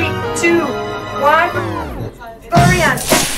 three, two, one. Hurry on.